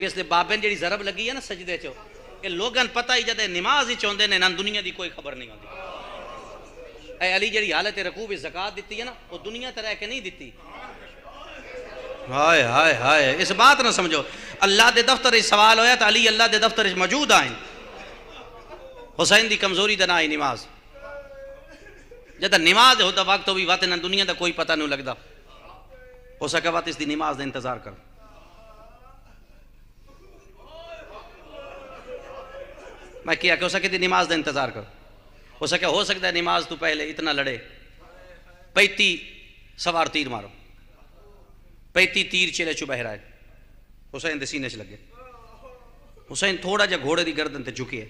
ਇਸ ਦੇ ਬਾਬੇ ਨੂੰ ਜਿਹੜੀ ਜ਼ਰਬ ਲੱਗੀ ਹੈ ਨਾ ਸਜਦੇ 'ਚ ਇਹ ਲੋਕਾਂ ਨੂੰ ਪਤਾ ਹੀ ਜਦ ਇਹ ਨਮਾਜ਼ ਹੀ ਚਾਹੁੰਦੇ ਨੇ ਨਾ ਦੁਨੀਆ ਦੀ ਕੋਈ ਖਬਰ ਨਹੀਂ ਹੁੰਦੀ ਇਹ ਅਲੀ ਜਿਹੜੀ ਹਾਲਤ ਰਕੂਬ ਵਿੱਚ ਜ਼ਕਾਤ ਦਿੱਤੀ ਹੈ ਨਾ ਉਹ ਦੁਨੀਆ ਤੇ ਰਹਿ ਕੇ ਨਹੀਂ ਦਿੱਤੀ ਹਾਏ ਹਾਏ ਹਾਏ ਇਸ ਬਾਤ ਨੂੰ ਸਮਝੋ ਅੱਲਾਹ ਦੇ ਦਫ਼ਤਰ ਵਿੱਚ ਸਵਾਲ ਹੋਇਆ ਤਾਂ ਅਲੀ ਅੱਲਾਹ ਦੇ ਦਫ਼ਤਰ ਵਿੱਚ ਮੌਜੂਦ ਆਏ ਹੁਸੈਨ ਦੀ ਕਮਜ਼ੋਰੀ ਦਾ ਨਾ ਹੀ ਨਮਾਜ਼ ਜਦ ਨਮਾਜ਼ ਹੋ ਤਾਂ ਵਕਤ ਵੀ ਵਤ ਨਾ ਦੁਨੀਆ ਦਾ ਕੋਈ ਪਤਾ ਨਹੀਂ ਲੱਗਦਾ ਹੋ ਸਕੇ ਵਤ ਇਸ ਦੀ ਨਮਾਜ਼ मैं किया कि हो सके थी नमाज़ का इंतज़ार कर। हो सके, हो सकता है नमाज़ तू पहले इतना लड़े। पैती सवार तीर मारो। पैती तीर चले चु बहरा हुसैन के सीने च लगे हुसैन थोड़ा जा घोड़े की गर्दन ते झुकी है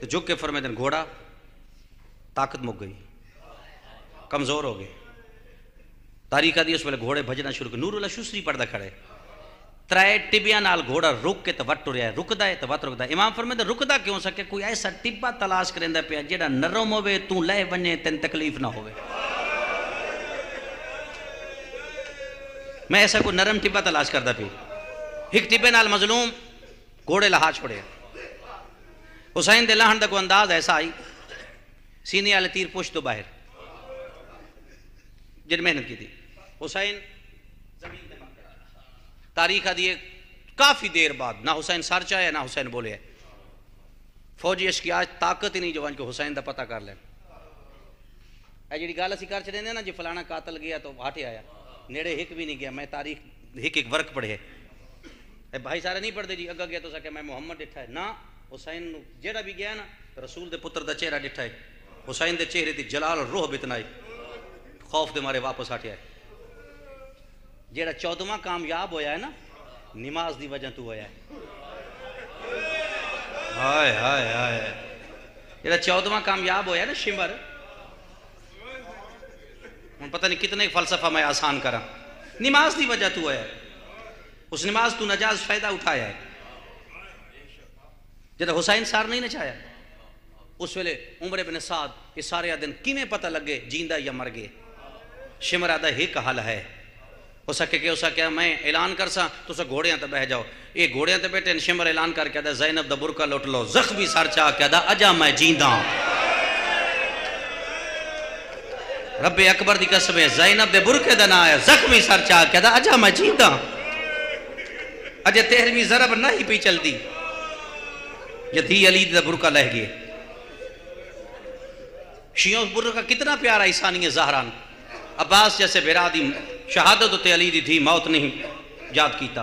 तो झुक के फरमे दिन घोड़ा ताकत मुक गई। कमज़ोर हो गए तारीखा दी उस वेले घोड़े भजना शुरू कर नूरुल्ला शुसरी पड़दा खड़े त्रै टिबिया नाल घोड़ा रुक के तो वट टुरिया रुकदा है तो वट रुकदा इमाम फरमाते रुकदा क्यों? सके कोई ऐसा टिब्बा तलाश करेंदा पिया जेड़ा नरम होवे, तू ले वने तेन तकलीफ़ ना होवे। मैं ऐसा कोई नरम टिब्बा तलाश करदा पी। एक टिब्बे नाल मजलूम घोड़े लहा छोड़े। हुसैन दे लहन दा कोई अंदाज ऐसा आई? सीने वाले तीर पुश तो बाहर। जिन मेहनत की थी हुसैन पे तारीख दिए काफ़ी देर बाद, ना हुसैन सर चाहे ना हुसैन बोले फौजी अश आज ताकत ही नहीं, जवान हुसैन का पता कर लें। जी गल असं कर छे ना, जो फलाना कातल गया तो हाटे आया। नेड़े हिक भी नहीं गया, मैं तारीख, हिक एक वर्क पढ़े। भाई सारे नहीं पढ़ते जी अगर गया तो सके मैं मुहम्मद डिठा है। ना हुसैन जेड़ा भी गया ना, रसूल के पुत्र का चेहरा डिठा है। हुसैन के चेहरे की जलाल रोह बितनाई। खौफ के मारे वापस हटिया आए। ਜਿਹੜਾ 14ਵਾਂ ਕਾਮਯਾਬ ਹੋਇਆ ਹੈ ਨਾ ਨਮਾਜ਼ ਦੀ ਵਜ੍ਹਾ ਤੋਂ ਹੋਇਆ ਹੈ ਹਾਏ ਹਾਏ ਹਾਏ ਜਿਹੜਾ 14ਵਾਂ ਕਾਮਯਾਬ ਹੋਇਆ ਨਾ ਸ਼ਿਮਰ ਹੁਣ ਪਤਾ ਨਹੀਂ ਕਿਤਨੇ ਫਲਸਫਾ ਮੈਂ ਆਸਾਨ ਕਰਾਂ ਨਮਾਜ਼ ਦੀ ਵਜ੍ਹਾ ਤੋਂ ਹੋਇਆ ਹੈ ਉਸ ਨਮਾਜ਼ ਤੋਂ ਨਜਾਜ਼ ਫਾਇਦਾ ਉਠਾਇਆ ਹੈ ਜਦੋਂ ਹੁਸੈਨ ਸਾਰ ਨਹੀਂ ਨਚਾਇਆ ਉਸ ਵੇਲੇ ਉਮਰ ਇਬਨ ਸਾਦ ਇਹ ਸਾਰੇ ਦਿਨ ਕਿਵੇਂ ਪਤਾ ਲੱਗੇ ਜਿੰਦਾ ਜਾਂ ਮਰ ਗਏ शिमरा का एक हल है हो सके कि हो सके, मैं ऐलान कर सा तो तुस घोड़िया तो बह जाओ। ये घोड़िया ते बैठे शिमर ऐलान करके कहता जैनब दा बुरका लुट लो, जख्मी सर चाह कहता अजा मैं जींदा रब्बे अकबर दी कसम है, जैनब दे बुरके दा ना है जख्मी सर चाह कहता अजा मैं जींदा अजे तेरहवीं जरब नहीं पी चलती ये धी अली दा बुरका लह गए शियों बुरका कितना प्यारा ईसानी है जहरान। अब्बास जैसे बिरादी शहादत उत्ते अली दी थी मौत नहीं याद किया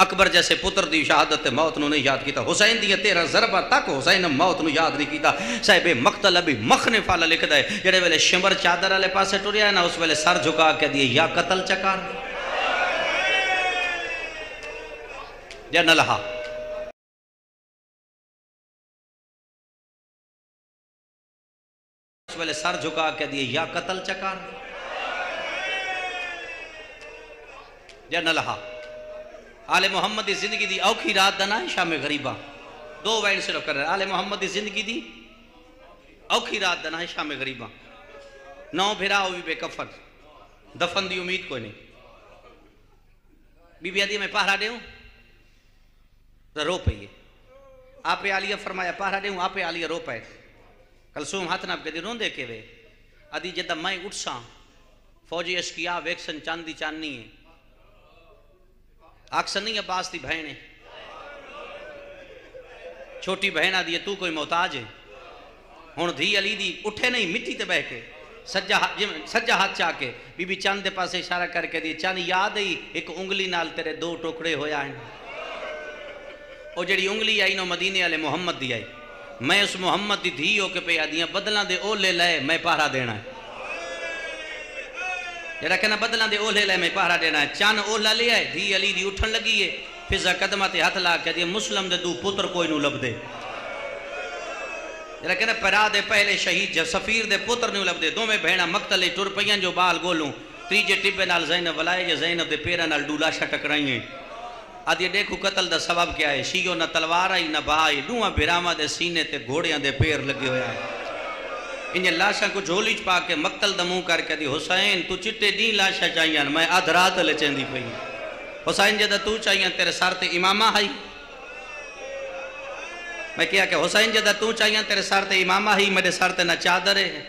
अकबर जैसे पुत्र दी शहादत मौत नु नहीं याद किया हुसैन दी तेरह जरबा तक हुसैन मौत नु याद नहीं किया साहिब मकतल अभी मखने फाला लिखदा है, जेड़े वेले शिमर चादर वाले पासे टुरिया है ना, उस वेले सर झुका के दिए या कतल चकार। या न लहा उस वेले सर झुका के दिए या कतल चकार। आले मोहम्मद की ज़िंदगी दी औखी रात दा ना शाम गरीबा। दो वाइड सिर्फ़ कर रहे। आले मोहम्मद की ज़िंदगी दी औखी रात दा ना शाम गरीबा। नौ फिरा हो भी बेकफन दफन दी उम्मीद कोई नहीं। बीबी आदि, मैं पहरा देऊं? तो रो पे आपे आलिया फरमाया, पहरा देऊं, आपे आलिया रो पे कलसूम हाथ ना कदी रोंदे के वे आदि, जदा मैं उठसा, फौजी अशकिया वेक्सन चांदी चांदनी है। अक्सर नहीं अब्बास की बहन छोटी बहन आदि, तू कोई मोहताज है? हूँ धी अली दी उठे नहीं, मिट्टी ते बह के, सज्जा सज्जा हाथ चा के बीबी चंद के पासे इशारा करके दी चंद, याद ही, एक उंगली नाल तेरे दो टुकड़े होया वो जड़ी उंगली आई नो मदीने वाले मुहम्मद दी आई। मैं उस मुहम्मद की धी होके पे आदियाँ बदलों के ओले लाए मैं पहरा देना है। जरा कहना बदलों के ओले लाए मैं पहरा देना है। चन ओला ले आए धी अली दी उठन लगी है। फिजा कदम ते हथ ला के मुस्लिम दे दू पुत्र कोई नू लभदे। जरा कहना परा दे पहले शहीद जब सफीर दे पुत्र नहीं लभदे, दोवें भेड़ा मकतले टुर पईयां जो बाल गोलू तीजे टिब्बे नाल जैनब वलाए जे जैनब दे पेरां नाल डूलाशा टकराइए आदि देखो कतल दा सबब क्या है? शियो न तलवार आई, न बाई दूआ बिरामा दे सीने ते घोड़ियाँ दे पैर लगे होया इन लाशा को झोली च पा के मकतल दा मुँह करके दी, हुसैन, तू चिट्टे दी लाशा चाहिए मैं अध रात ले चेंदी पई हुसैन, जद तू चाहिए तेरे सर ते इमामा हाई। मैं क्या कि, हुसैन, जद तू चाहिए तेरे सर ते इमामा ही मेरे सर ते न चादर है,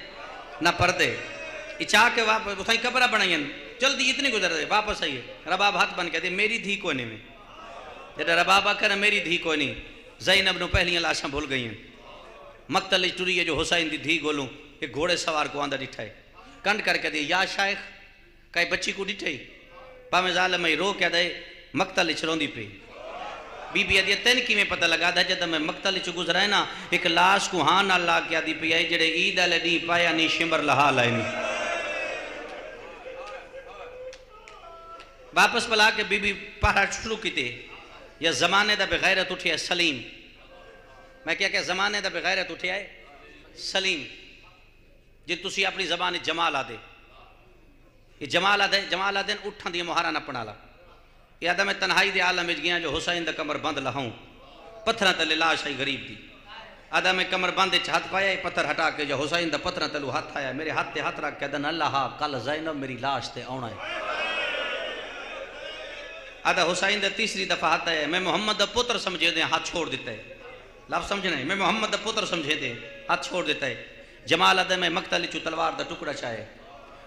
ना पर्दे इचा के वापस उठाई कबरा बनाई जल्दी इतनी गुजर रहे वापस आइए। रबाब हाथ बन कहते मेरी धी कोने में। जॾहिं रबाब आखिर मेरी धी कोनी। ज़ैनब नु पहलियाँ लाशां भुल गई मक्तल टुरीअ जो हुसैन दी धी गोलूं एक घोड़े सवार को आंदा ॾिठा कंड करके दी, या शाइख कई बच्ची को ॾिठई भाਵੇਂ ज़ाल मई रो क्या दे, मक्तल रोंदी पई। बीबी आदि तेन किमें पता लगा था जब मैं मक्तल गुजरा ना, एक लाश को हाँ ना ला के आदि पई आई, जेड़े ईद आले दी पाया नी, शिमर लहा लाए नी। वापस पला के बीबी पहाड़ शुरू की या जमाने का बेगैरत उठिया सलीम। मैं क्या क्या जमाने का बेगैरत उठिया है सलीम, जे तुसी अपनी जबान जमाल आदे। ये जमाल आदे जमाल आदे उठन दी मुहारा नपण वाला या तो मैं तनहाई दे आलम गया जो हुसैन दा कमर बंद लहाऊं। पत्थर तले लाश आई गरीब दी। आदा मैं कमर बंद हाथ पाया पत्थर हटा के जो हुसैन दा पत्थर तलू हाथ आया, मेरे हाथ ते हाथ रख के दन अल्लाह कल जैनब मेरी लाश ते आना है। आदा हुसैन दा तीसरी दफ़ा हाथ आया, मैं मोहम्मद का पुत्र समझे दे हाथ छोड़ दिता है। लफ समझना मैं मोहम्मद पुत्र समझे दे हाथ छोड़ देता है। जमाल अद में मकतली चू तलवार दा टुकड़ा चाहे।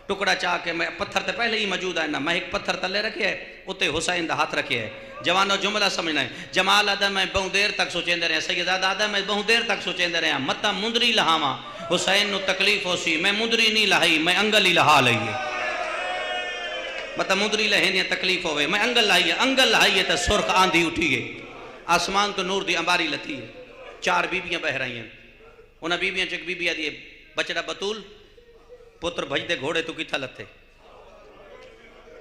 टुकड़ा चाह के मैं पत्थर तो पहले ही मौजूद है ना। मैं एक पत्थर तले रखे है उत्ते हुसैन का हाथ रखे है। जवानो जुमला समझना है। जमाल आदा मैं बहु देर तक सोचेंदे रहे सैयदादा आदा मैं बहु देर तक सोचेंदे रहे मता मुंदरी लहावा हुसैन नु तकलीफ़ हो सी मैं मुंदरी नहीं लहाई, मैं अंगल ही लहा लईए मता मुंदरी लहे तकलीफ़ होवे। मैं अंगल लाई है। अंगल लहाई तो सुरख आंधी उठी है। आसमान तो नूर दी अंबारी लथी है। चार बीबियाँ बह रही हैं। उन्हें बीबियाँ च एक बीबी आदि बचड़ा बतूल, पुत्र भजदे घोड़े तू किथा लथे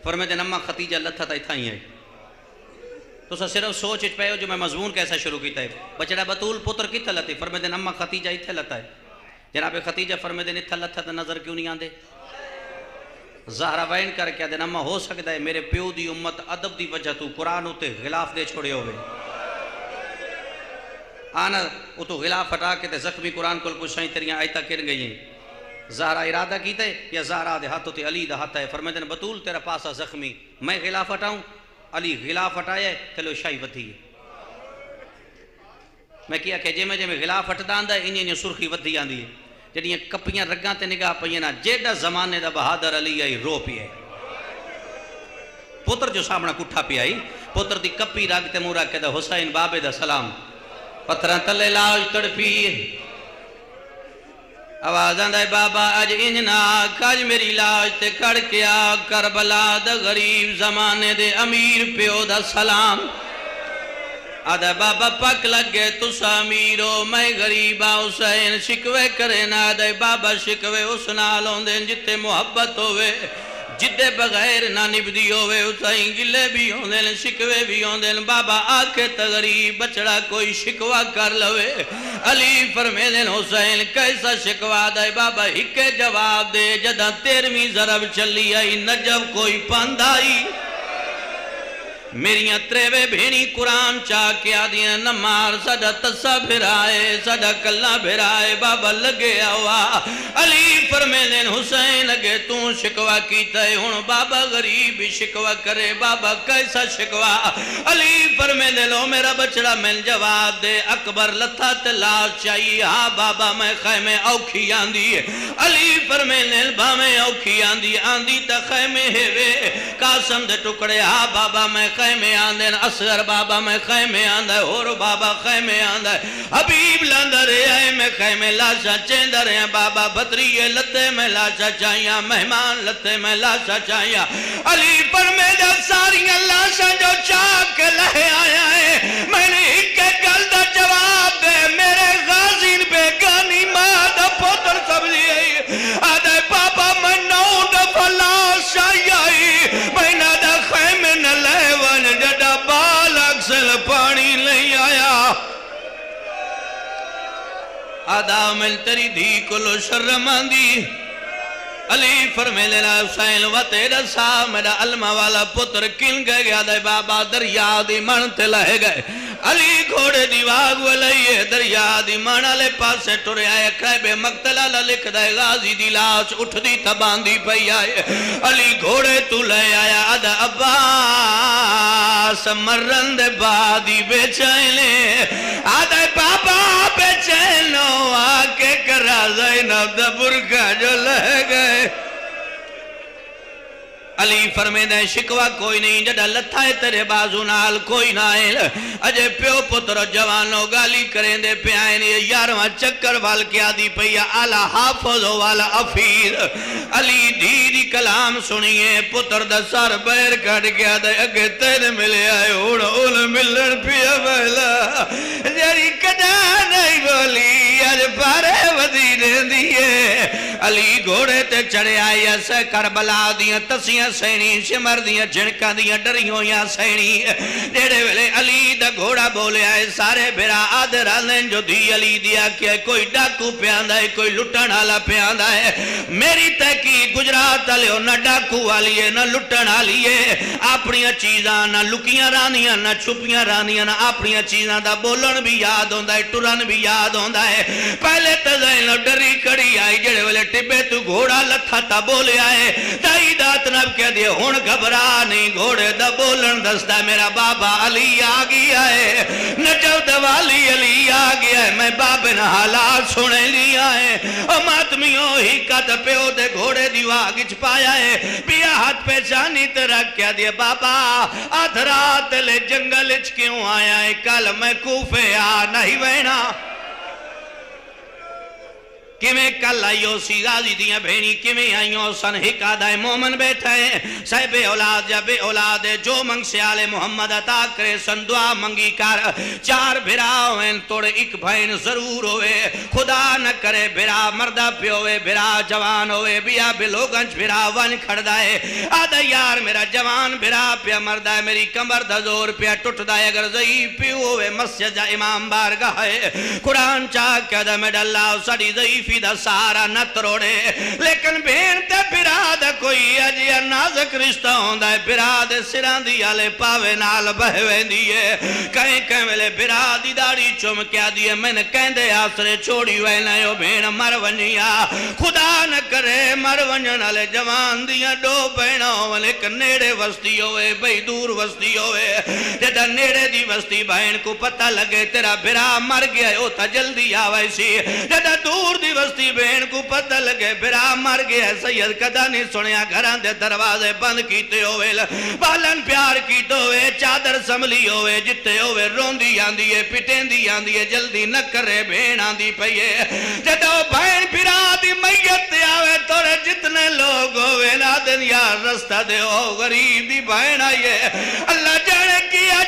फरमाते नम्मा खतीजा लथा था इतना ही है। तो सर सिर्फ़ सोच पे जो मैं मजमून कैसा शुरू किया है। बचड़ा बतूल, पुत्र किथा लथे फरमाते नम्मा खतीजा इतने लथा है। जनाबे खतीजा फरमे दिन इतना लथा तो नज़र क्यों नहीं आते जहरा वैन करके आदे नम्मा हो सकता है, मेरे प्यो की उम्मत अदब की वजह तू कुरान उत्ते खिलाफ दे छोड़े होवे। आना, वो तो खिलाफ हटा के जख्मी कुरान को सही तेरिया आयता किर गई ज़ारा इरादा कीते या ज़ारा दे हाथों ते अली दा हाथ है। फरमाते ने बतूल तेरा पासा जख्मी, मैं खिलाफ हटाऊं? अली खिलाफ हटाए चलो शाही वधी मैं किया कि जिमें जिमें खिलाफ हटदा आंदा इन इन सुर्खी वधी आंदी जड़ियाँ कपियाँ रगा ते निगाह पईयां ना, जेड़ा जमाने दा बहादुर अली आई, रो पिया पुत्र जो सामने कुठा पिया आई पुत्र दी कपी रग ते मुँह रख के हुसैन बाबे दा सलाम। पत्थर तले लाज तड़पी। आवाज़ आंदा बाबा अज इंज ना मेरी लाज ते कड़ के आ करबला द गरीब जमाने दे अमीर प्यो दा सलाम। आदा बाबा पक लगे तुसा अमीरो मैं गरीब आ हुसैन शिकवे करे ना दे बाबा शिकवे, उस नाल होंदे जिथे मुहब्बत होवे। जिदे बगैर ना निभदी होवे, उसाई गिले भी आंदे ने, शिकवे भी आंदे ने। बाबा आखे तगरी बचड़ा कोई शिकवा कर लवे। अली फरमेदे हुसैन कैसा शिकवा दे? बाबा हिके जवाब दे, जदा तेरहवीं जरब चली आई, नजब कोई पांदाई मेरिया त्रेवे भेणी कुरान चा के आदिया न मार साडा तस्सा फिराए, साडा कल्ला फिराए, बाबा लगे आवा। अली फरमेंदे हुसैन अगे तू शिकवा कीता हुन बाबा गरीब शिकवा करे, बाबा कैसा शिकवा? अली फरमेंदे लो मेरा बचड़ा मैन जवाब दे, अकबर लथा ते लाश चाहिए हाँ बाबा मैं खैमे औखी आंदी। अली फरमेंदे भावे औखी आंदी आंदी त खैमे हेवे, कासम दे टुकड़े हाँ बाबा मैं खैमे आंदे असगर बाबा मैं खैमे आंदा, होर बाबा खैमे आंदा। हबीब लंदर आए मैं खैमे लाशा चेंदर है। बाबा भतरीए लते में लाशा चाहिया, मेहमान लते में लाशा चाहिया। अली पर मेरा सारिया लाशा जो चाक लहे आया है। मैंने एक आदा मिल तेरी धी को शर्म आंदी। अली फरमेले हुसैन, व तेरा सा मेरा अलमा वाला पुत्र किन गया दे बाबा दरिया दी मन ते लह गए। अली घोड़े दी वाग वलइए दरिया दी मन वाले पासे टुरे आए कहबे मक्तला ला लिख दे, गाजी दी लाश उठदी तबांदी पई आए। अली घोड़े तू ले आया अद अब्बास मरन दे बाद बेचैने आदे बाबा बेचैनो आके करा जैनब दा बुरका जो लह गए। अली फरमेंदा शिकवा कोई नहीं, जडा लथा है तेरे बाजू नाल कोई ना है अजे प्यो पुत्र जवानो गाली करेंदे पियाए ने यारवा चक्कर वाल के आदि पैया आला हाफज वाला अफीर। अली धी दी कलाम सुनिए, पुत्र दा सर बैर कट गया दे अगे तेरे मिले आए, हुन उन मिलन पिया बैला। जेरी कदा अली घोड़े ते चढ़िया यस करबला दियाँ तसियाँ सैनी सिमर दियाँ झिणकां दियाँ डरी होइयाँ सैनी जेड़े वेले अली दा घोड़ा बोलिया है सारे बिरा आद रालन जो धी अली दी आख्या कोई डाकू पियांदा है कोई लुटण वाला पियांदा है मेरी तहकी गुजरात वाले न डाकू वाली है ना लुटण वाली है अपनी चीजां ना लुकियाँ रानियाँ ना छुपियाँ रानियाँ ना अपनी चीजां दा बोलन भी याद होंदा है टुरन भी याद होंदा है पहले तो जैन डरी कड़ी आई जेड़े वेले टिब्बे तू घोड़ा लथा ता बोलिया है। दाई दात नब कह दिए, हुन घबरा नहीं, घोड़े दा बोलन दसदा, मेरा बाबा अली आ गया है। नजब दवाली, अली आ गया है। मैं बाबे ने हालात सुने लिया है। ओ मातमियों ही कद प्यो दे घोड़े दी वाग च पाया है। पिया हाथ पहचानी ते रख क्या दिए, बाबा अध रात ले जंगल च क्यों आया है? कल मैं कूफे आ नहीं बहना किवें कल आइयो सी गाजी दियाँ भेणी किवें आइयो सन हिक आदाए मोमन बैठा साहिबे औलाद या बे औलाद जो मंग मोहम्मद अता करे, सन दुआ मंगी कर। चार भिरा होवन तोड़े एक बहन ज़रूर होवे खुदा न करे, भिरा मर्दा पियो होवे भिरा जवान होवे बिया बिलोगंज भिरा वन खड़दा है आदा यार मेरा जवान, भिरा पिया मरदा है मेरी कमर दा ज़ोर पिया टुटदा है अगर ज़ईफ पियो होवे मस्जिद जा इमाम बारगाह है कुरान चा कदम डल्ला साडी ज़ईफी दा सहारा न त्रोड़े। लेकिन भेण ते बिरा कोई अजिया नाज रिश्ता होंदा है बिराद सिरां आले पावे नाल बहवेंदी है। कहीं कहीं वेले बिरा दी दाढ़ी चुम क्या मैंने कहंदे आसरे छोड़ी वैना ओ बेन मर वनिया खुदा न करे मर वंजन वाले जवान दियाँ दो भैणा होवन एक नेड़े वस्ती बई दूर वस्ती होवे। जदा नेड़े दी वस्ती भैण को पता लगे, तेरा बिरा मर गया, ओ ता जल्दी आवे सी। जदा दूर दी वस्ती भेण को पता लगे बिरा मर गया, सैयद कदा नहीं सुनिया घरां दे दरवाजे बंद कीते होवे। बालन प्यार कीते होवे, चादर संभली होवे जिते होवे, रोंदी है पिटेंदी जल्दी न करे भेण है जदों भैण बिरा दी वे तोरे जितने लोग वे ना दिन यार, रास्ता दे ओ गरीब दी बहन आई है अल्लाह जाने किया